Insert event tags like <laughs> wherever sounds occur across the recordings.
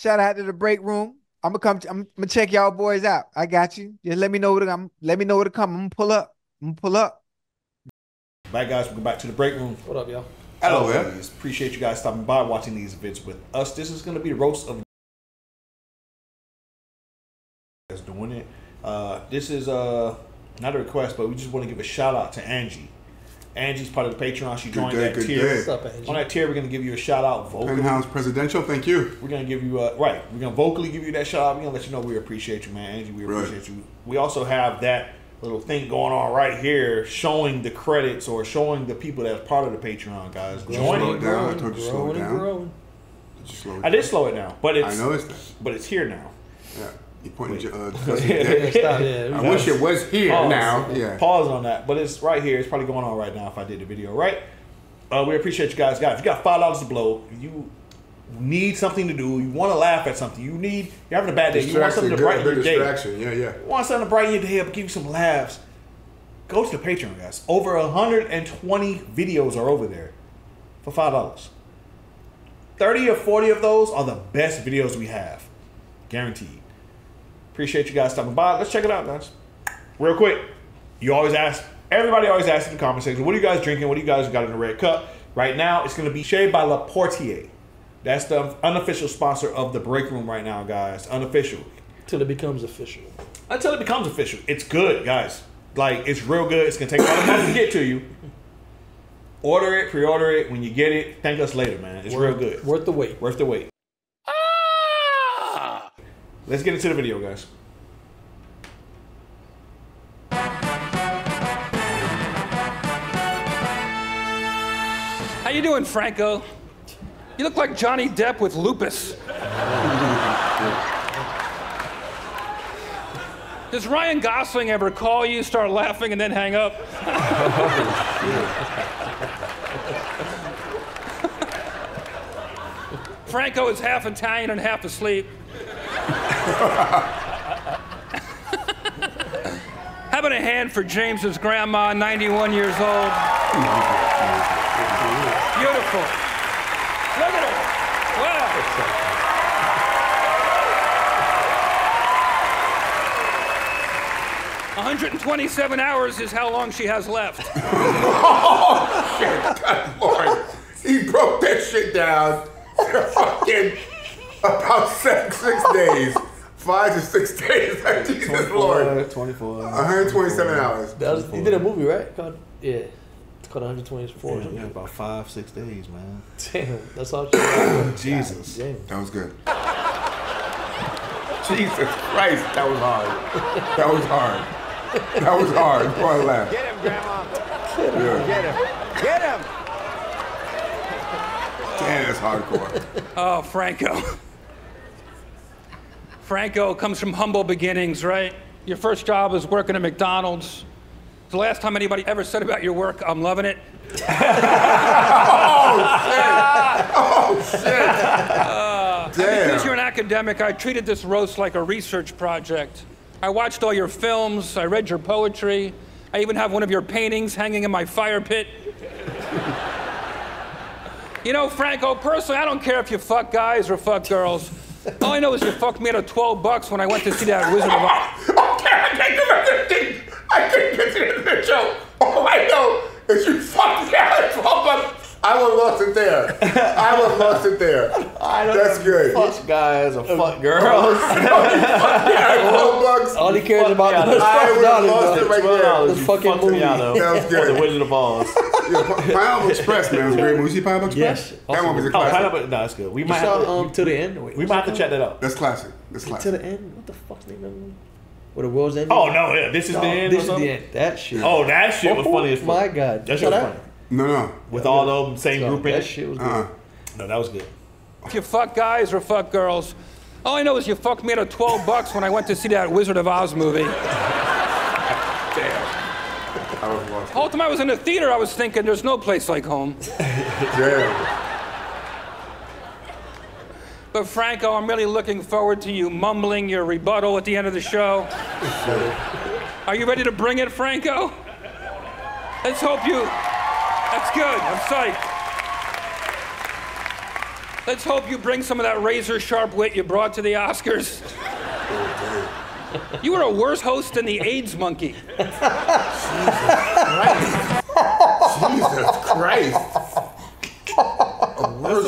Shout out to the break room. I'm gonna come. I'm gonna check y'all boys out. I got you. Just let me know what I'm. Let me know what to come. I'm gonna pull up. I'm gonna pull up. Bye, guys. Welcome back to the break room. What up, y'all? Hello, As man. Appreciate you guys stopping by, watching these events with us. This is going to be the roast of that's doing it. Uh, this is uh, not a request, but we just want to give a shout out to Angie. Angie's part of the Patreon. She joined day, that good tier. day. What's up, Angie? On that tier, we're going to give you a shout out vocally. Penthouse Presidential, thank you. We're gonna give you a right. We're gonna vocally give you that shout out. We're gonna let you know we appreciate you, man. Angie, we Right. appreciate you. We also have that little thing going on right here, showing the credits or showing the people that's part of the Patreon, guys. Slow Join it it. down. I told you slow it growing down. Did you slow it I did slow it down, but it's I noticed that. but it's here now. Yeah. You pointed your uh, <laughs> Yeah, stop, yeah. I wish it was here Pause. now. Yeah. Pause on that, but it's right here. It's probably going on right now if I did the video right. Uh, we appreciate you guys. Guys, if you got five dollars to blow, you need something to do. You want to laugh at something. You need. You're having a bad day. You want something to brighten your day. Yeah, yeah. want something to brighten your day up, give you some laughs, go to the Patreon, guys. Over 120 videos are over there for five dollars. 30 or 40 of those are the best videos we have. Guaranteed. Appreciate you guys stopping by. Let's check it out, guys. Real quick. You always ask, everybody always asks in the comment section, what are you guys drinking? What do you guys got in the red cup? Right now, it's gonna be Shea by La Portier. That's the unofficial sponsor of the break room right now, guys. Unofficial Until it becomes official. until it becomes official. It's good, guys. Like it's real good. It's gonna take about a month to get to you. Order it, pre-order it. When you get it, thank us later, man. It's real good. Worth the wait. Worth the wait. Let's get into the video, guys. How you doing, Franco? You look like Johnny Depp with lupus. Does Ryan Gosling ever call you, start laughing, and then hang up? Franco is half Italian and half asleep. How about a hand for James's grandma, 91 years old? Beautiful. Look at her. Wow. One hundred and twenty-seven hours is how long she has left. <laughs> oh, shit, God, Lord, he broke that shit down <laughs> fucking about six, six days. Five to six <laughs> days. Jesus Lord. 24. 127 hours. That was, you did a movie, right? Called, yeah. It's called 124 or Yeah, something. about five, six days, man. Damn, that's all she <coughs> Jesus. Damn. That was good. <laughs> Jesus Christ, that was hard. That was hard. That was hard. Go on, laugh. Get him, Grandma. Yeah. Get him. Get him. Damn, that's hardcore. <laughs> Oh, Franco. Franco comes from humble beginnings, right? Your first job was working at McDonald's. The last time anybody ever said about your work, I'm loving it. Oh! <laughs> <laughs> Oh shit! Damn. Because you're an academic, I treated this roast like a research project. I watched all your films, I read your poetry, I even have one of your paintings hanging in my fire pit. <laughs> you know, Franco, personally, I don't care if you fuck guys or fuck girls. All I know is you fucked me out of 12 bucks when I went to see that Wizard of Oz. Okay, I can't thing. I can't get to the show. All I know is you fucked me out of 12 bucks. I would have lost it there. <laughs> I would have lost it there. I don't That's good. Fuck guys or fuck girls. Yeah, 12 bucks. All he cares about is of- I would have $12, lost it right there. The fucking movie. That was good. <laughs> The Wizard of Oz. <laughs> Yeah, Pineapple Express, man, was a great movie. You see Pineapple Express? Yes. That one was a Oh, classic. pineapple. No, that's good. We might have to, um, to the end? Wait, we might have to check that out. That's classic. That's classic. To the end? What the fuck's the name of it? Where the world's ending? Oh no, yeah, this is the end. This or is the end. That shit. Oh, that shit was funny as fuck. My God. That You shit was funny. No, no. With all of them same So, group in that it. shit was uh-huh. good. Uh-uh. No, that was good. If you fuck guys or fuck girls, all I know is you fucked me out of 12 bucks when I went to see that Wizard of Oz movie. <laughs> Damn. I was lost. The whole time I was in the theater, I was thinking, there's no place like home. <laughs> Damn. But Franco, I'm really looking forward to you mumbling your rebuttal at the end of the show. <laughs> Are you ready to bring it, Franco? Let's hope you. That's good. I'm psyched. Let's hope you bring some of that razor sharp wit you brought to the Oscars. <laughs> Oh, you were a worse host than the AIDS monkey. <laughs> Jesus Christ. <laughs> That's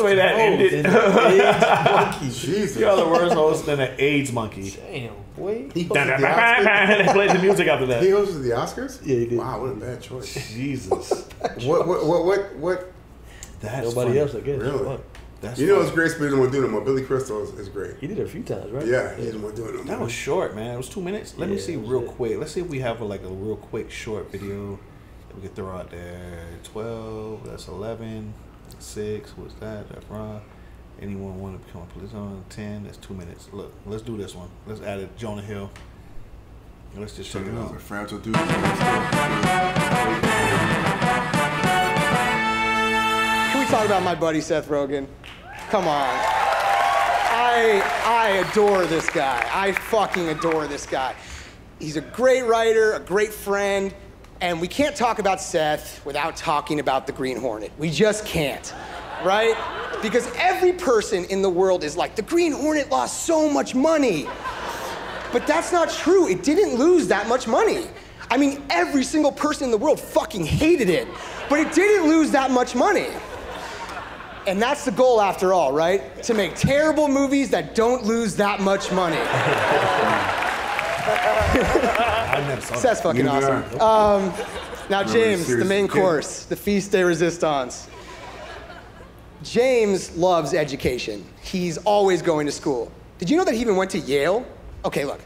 the way that oh, ended. <laughs> monkey. Jesus. You're the worst host than an AIDS monkey. Damn, boy. He hosted the Oscars? they played the music after that. He hosted the Oscars? Yeah, he did. Wow, what a bad choice. Jesus. <laughs> what, what, what, what, what? That's Nobody funny. else, I guess. Really? Fuck. That's You know funny. it's great, but he doesn't want to do it no more. Billy Crystal is, is great. He did it a few times, right? Yeah, he doesn't want to do it no. That was short, man. It was two minutes. Let me see real it. quick. Let's see if we have a, like a real quick short video that we can throw out there. Twelve. That's eleven. Six. What's that? That's Ron. Anyone want to become a police officer? Ten. That's two minutes. Look, let's do this one. Let's add it. Jonah Hill. Let's just check Check it it out. out. A fragile dude. Can we talk about my buddy Seth Rogen? Come on. I I adore this guy. I fucking adore this guy. He's a great writer, a great friend, and we can't talk about Seth without talking about the Green Hornet. We just can't. Right? Because every person in the world is like, the Green Hornet lost so much money. But that's not true. It didn't lose that much money. I mean, every single person in the world fucking hated it, but it didn't lose that much money. And that's the goal after all, right? To make terrible movies that don't lose that much money. <laughs> <laughs> I never saw that. That's fucking awesome. Um, now, James, the main course, the Feast de Resistance. James loves education. He's always going to school. Did you know that he even went to Yale? Okay, look.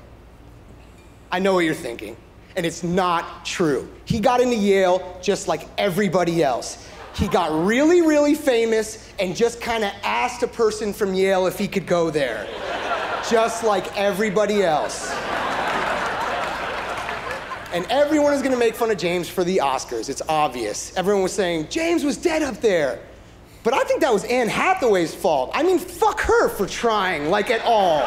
I know what you're thinking, and it's not true. He got into Yale just like everybody else. He got really, really famous and just kind of asked a person from Yale if he could go there, just like everybody else. And everyone is gonna make fun of James for the Oscars. It's obvious. Everyone was saying, James was dead up there. But I think that was Anne Hathaway's fault. I mean, fuck her for trying, like at all.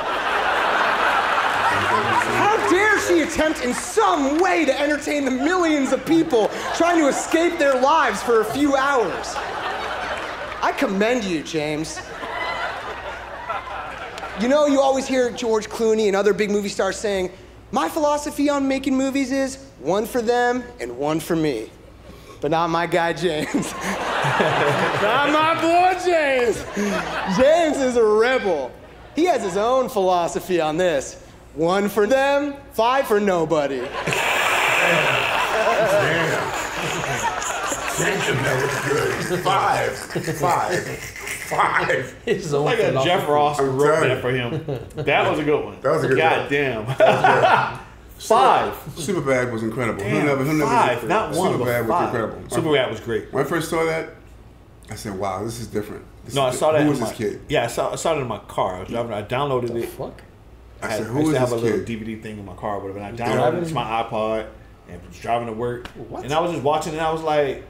How dare she attempt in some way to entertain the millions of people trying to escape their lives for a few hours? I commend you, James. You know, you always hear George Clooney and other big movie stars saying, My philosophy on making movies is one for them and one for me. But not my guy, James. <laughs> not my boy, James. James is a rebel. He has his own philosophy on this one for them, five for nobody. <laughs> Damn, that was good. Five. Five. Five. <laughs> His own Like a. Jeff Ross I'm wrote telling that for him. That was a good one. <laughs> That was a good God one. damn. <laughs> Five. Superbad was incredible. he'll Damn, never, he'll never five, get not one, but Superbad was five. incredible. Superbad was great. When I first saw that, I said, "Wow, this is different." This No, I saw that. Who in was my, this kid? Yeah, I saw, I saw it in my car. I was driving. I downloaded it. Fuck. I I, had, said, I "Who used is to have this a little kid?" DVD thing in my car, but when I downloaded it to my iPod and was driving to work, What? and I was just watching it, and I was like,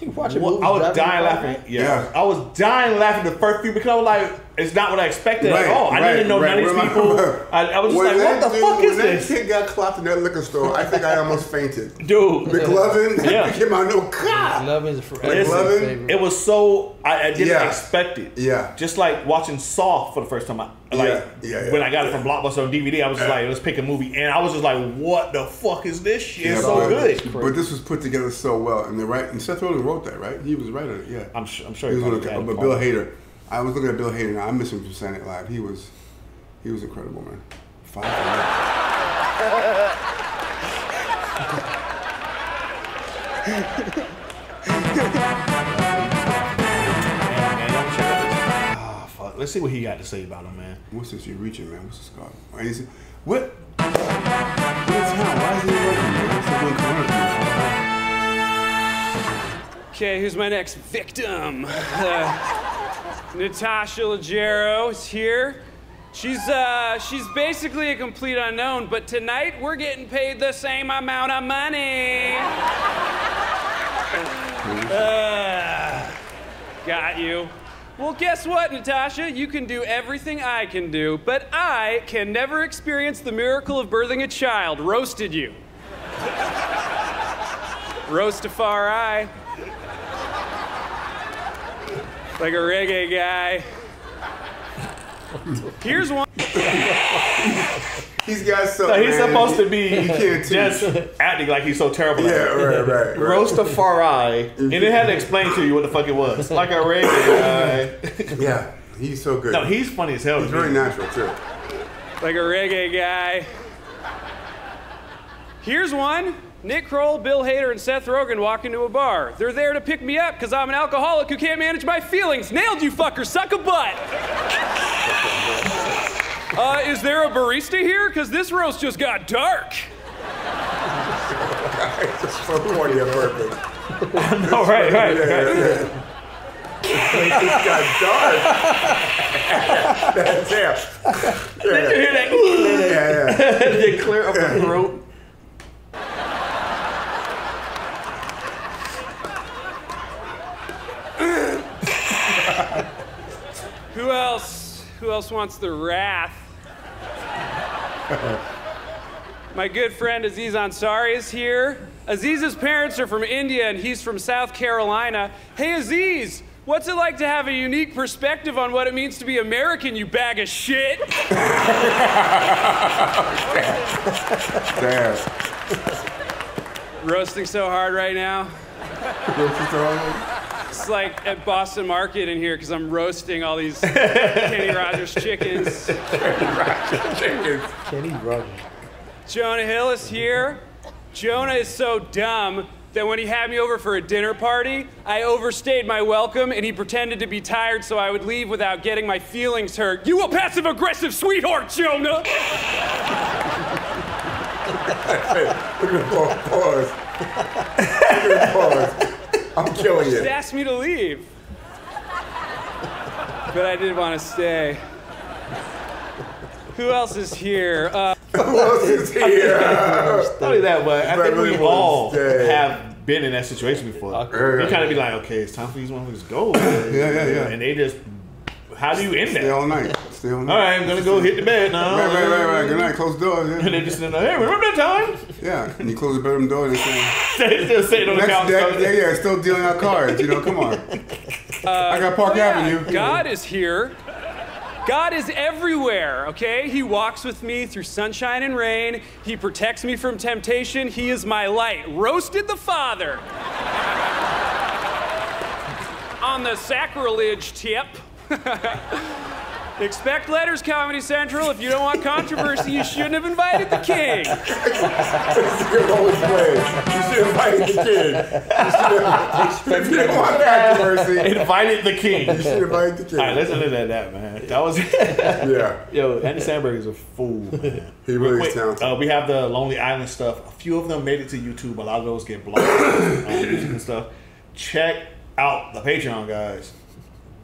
You watching I was dying laughing. Yeah, Yeah. I was dying laughing the first few because I was like, it's not what I expected at all. I didn't know none of these Where people. <laughs> I, I was just When like, what the dude- fuck is when this, that kid got clocked in that liquor store, I think I almost fainted. <laughs> dude? McLovin, <laughs> Yeah. that came out no God. Love is forever. Listen, Eleven? It was so I, I didn't Yeah. expect it. Yeah. Just like watching Saw for the first time. I, like Yeah, yeah, yeah. when I got it from Blockbuster on DVD, I was just Yeah. like, let's pick a movie, and I was just like, what the fuck is this shit? It's so but, good. But this was put together so well, and the right and Seth Rogen wrote that, right? He was right on it. Yeah. I'm sure. I'm sure. He was probably looking had at, a but. Bill Hader. I was looking at Bill Hader. Now I miss him from Saturday Night Live. He was, he was incredible, man. Five. for that. Man, y'all check out this- Ah, fuck. Let's see what he got to say about him, man. What's this? You're reaching, man. What's this called? And he what? What town? Why is he working? Man? What's he? Okay, who's my next victim? Uh, Natasha Leggero is here. She's uh, she's basically a complete unknown, but tonight we're getting paid the same amount of money. <laughs> Uh, got you. Well, guess what, Natasha? You can do everything I can do, but I can never experience the miracle of birthing a child. Roasted you. Roastafari. Like a reggae guy. Here's one. He's got so. No, he's man, supposed to be He just acting like he's so terrible. Yeah, at it. right, right, right. Roastafari, and it had to explain to you what the fuck it was. Like a reggae guy. Yeah, he's so good. No, he's funny as hell. He's to me. very natural too. like a reggae guy. Here's one. Nick Kroll, Bill Hader, and Seth Rogen walk into a bar. They're there to pick me up because I'm an alcoholic who can't manage my feelings. Nailed you, fucker. Suck a butt. <laughs> Uh, is there a barista here? Because this roast just got dark. Just so corny on purpose. Oh, right, right, Yeah, right. yeah, yeah. It got dark. <laughs> That's him. Did you hear that? Yeah, yeah. <laughs> they clear up the throat. Who else? Who else wants the wrath? <laughs> My good friend Aziz Ansari is here. Aziz's parents are from India and he's from South Carolina. Hey Aziz, what's it like to have a unique perspective on what it means to be American, you bag of shit? <laughs> Damn. Roasting so hard right now. It's like at Boston Market in here because I'm roasting all these <laughs> Kenny Rogers chickens. <laughs> kenny Chickens. Kenny Rogers. Jonah Hill is here. Jonah is so dumb that when he had me over for a dinner party, I overstayed my welcome and he pretended to be tired so I would leave without getting my feelings hurt. You a passive aggressive sweetheart, Jonah! <laughs> Look at the pause. pause. Look at the pause. I'm killing you. Just asked me to leave. But I did want to stay. Who else is here? Uh, Who else is <laughs> here? Not only that, but I think we all yeah. have been in that situation before. Awkward. You kind of be like, okay, it's time for these motherfuckers to go. Yeah, yeah, yeah. And they just, how do you end Stay that? all. Stay all night. All right, I'm gonna go hit the bed now. Right, right, right, right. Good night. Close the door. And Yeah. they just sitting there, hey, remember that time? yeah. And you close the bedroom door and they say, <laughs> they still sitting on the next couch. day, yeah, yeah, still dealing out cards. You know, come on. <laughs> Uh, I got Park yeah, Avenue. God is here. God is everywhere, okay? He walks with me through sunshine and rain. He protects me from temptation. He is my light. Roasted the Father. <laughs> On the sacrilege tip. Expect letters, Comedy Central. If you don't want controversy, you shouldn't have invited the king. <laughs> You're always playing. You should invite the king. You should have, if you didn't want controversy, Invited the king. you should have invited the king. All right, let's end at that, man. That was <laughs> yeah. yo. Andy Samberg is a fool. Man. He really Quick, is talented. Uh, we have the Lonely Island stuff. A few of them made it to YouTube. A lot of those get blocked on YouTube <coughs> and stuff. Check out the Patreon, guys.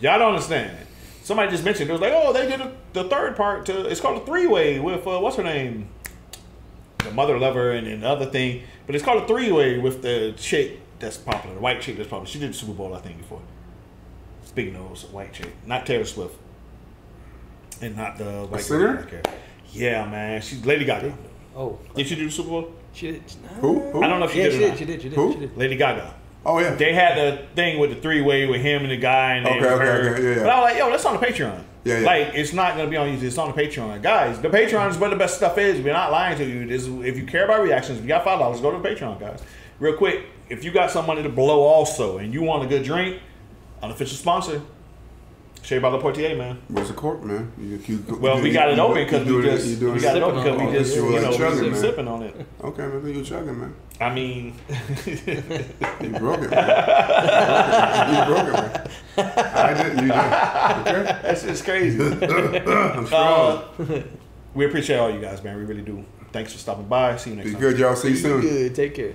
Y'all don't understand. Somebody just mentioned it was like, oh, they did a, the third part to. It's called a three way with uh, what's her name, the mother lover and another thing. But it's called a three way with the chick that's popular, the white chick that's popular. She did the Super Bowl, I think, before. Big nose, white chick, not Taylor Swift, and not the white girl singer? Yeah, man, she's Lady Gaga. Oh, Did she do the Super Bowl? she did. Who? Who? I don't know if she Yeah, did she or did. not. She did. She did. Who? She did. Lady Gaga. Oh yeah. They had the thing with the three way with him and the guy and Okay, okay, her. okay, yeah, yeah. But I was like, yo, that's on the Patreon. Yeah, yeah. Like it's not gonna be on YouTube. It's on the Patreon, guys. The Patreon is where the best stuff is. We're not lying to you. This, if you care about reactions, if you got five dollars, go to the Patreon, guys. Real quick, if you got some money to blow also, and you want a good drink, unofficial sponsor, Shea by Portier, man. Where's the cork, man? You, you, Well, you- we got it you- open because we doing it- just we got it open because we just You you know chugging, we sipping on it. Okay, man. You chugging, man. I mean, <laughs> You broke it, man. You broke it, man. I didn't. You did. Okay. that's just crazy. <laughs> I'm strong. Uh, we appreciate all you guys, man. We really do. Thanks for stopping by. See you next Be time. good, y'all. See you soon. Good. Take care.